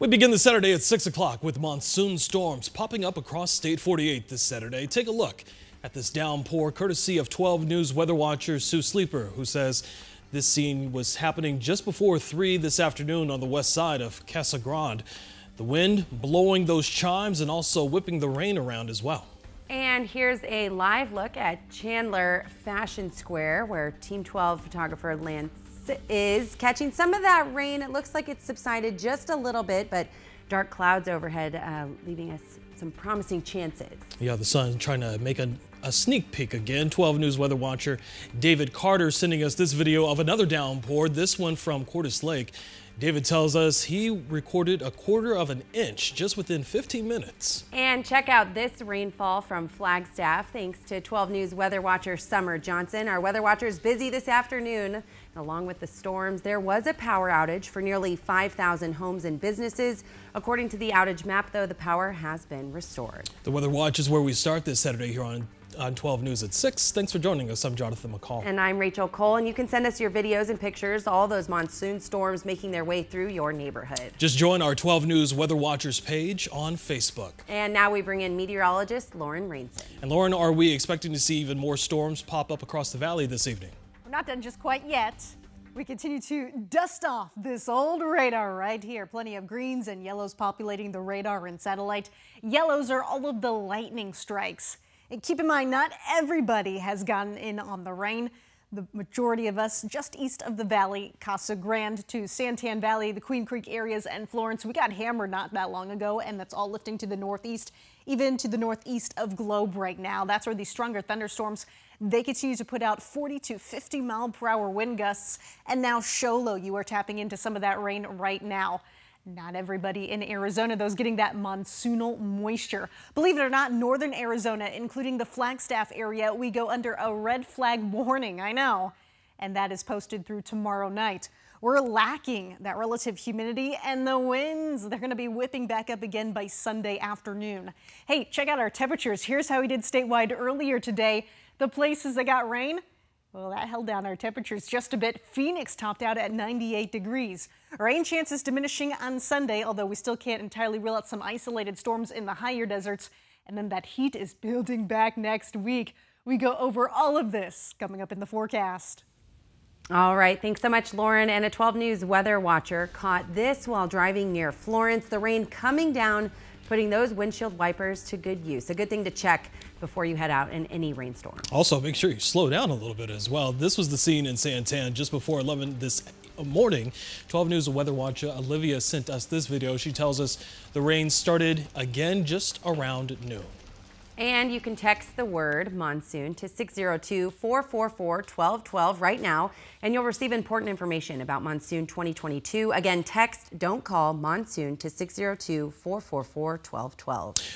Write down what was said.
We begin the Saturday at 6 o'clock with monsoon storms popping up across State 48 this Saturday. Take a look at this downpour courtesy of 12 News weather watcher Sue Sleeper, who says this scene was happening just before 3 this afternoon on the west side of Casa Grande. The wind blowing those chimes and also whipping the rain around as well. And here's a live look at Chandler Fashion Square, where Team 12 photographer Lance is catching some of that rain. It looks like it's subsided just a little bit, but dark clouds overhead, uh, leaving us some promising chances. Yeah, the sun trying to make a, a sneak peek again. 12 News weather watcher David Carter sending us this video of another downpour, this one from Cordes Lake. David tells us he recorded a quarter of an inch just within 15 minutes. And check out this rainfall from Flagstaff thanks to 12 News weather watcher Summer Johnson. Our weather watcher is busy this afternoon. Along with the storms, there was a power outage for nearly 5,000 homes and businesses. According to the outage map, though, the power has been restored. The Weather Watch is where we start this Saturday here on on 12 News at 6. Thanks for joining us. I'm Jonathan McCall. And I'm Rachel Cole. And you can send us your videos and pictures, all those monsoon storms making their way through your neighborhood. Just join our 12 News Weather Watchers page on Facebook. And now we bring in meteorologist Lauren Rainson. And Lauren, are we expecting to see even more storms pop up across the valley this evening? We're not done just quite yet. We continue to dust off this old radar right here. Plenty of greens and yellows populating the radar and satellite. Yellows are all of the lightning strikes. And keep in mind, not everybody has gotten in on the rain. The majority of us just east of the valley, Casa Grande to Santan Valley, the Queen Creek areas, and Florence. We got hammered not that long ago, and that's all lifting to the northeast, even to the northeast of Globe right now. That's where these stronger thunderstorms, they continue to put out 40 to 50 mile per hour wind gusts. And now Show Low, you are tapping into some of that rain right now. Not everybody in Arizona, though, is getting that monsoonal moisture. Believe it or not, northern Arizona, including the Flagstaff area, we go under a red flag warning. I know. And that is posted through tomorrow night. We're lacking that relative humidity and the winds. They're going to be whipping back up again by Sunday afternoon. Hey, check out our temperatures. Here's how we did statewide earlier today. The places that got rain, well, that held down our temperatures just a bit. Phoenix topped out at 98 degrees. Rain chances diminishing on Sunday, although we still can't entirely rule out some isolated storms in the higher deserts. And then that heat is building back next week. We go over all of this coming up in the forecast. All right, thanks so much, Lauren. And a 12 News weather watcher caught this while driving near Florence. The rain coming down, putting those windshield wipers to good use. A good thing to check before you head out in any rainstorm. Also, make sure you slow down a little bit as well. This was the scene in Santan just before 11 this morning. 12 News Weather Watcher Olivia sent us this video. She tells us the rain started again just around noon. And you can text the word monsoon to 602-444-1212 right now, and you'll receive important information about monsoon 2022. Again, text, don't call monsoon to 602-444-1212.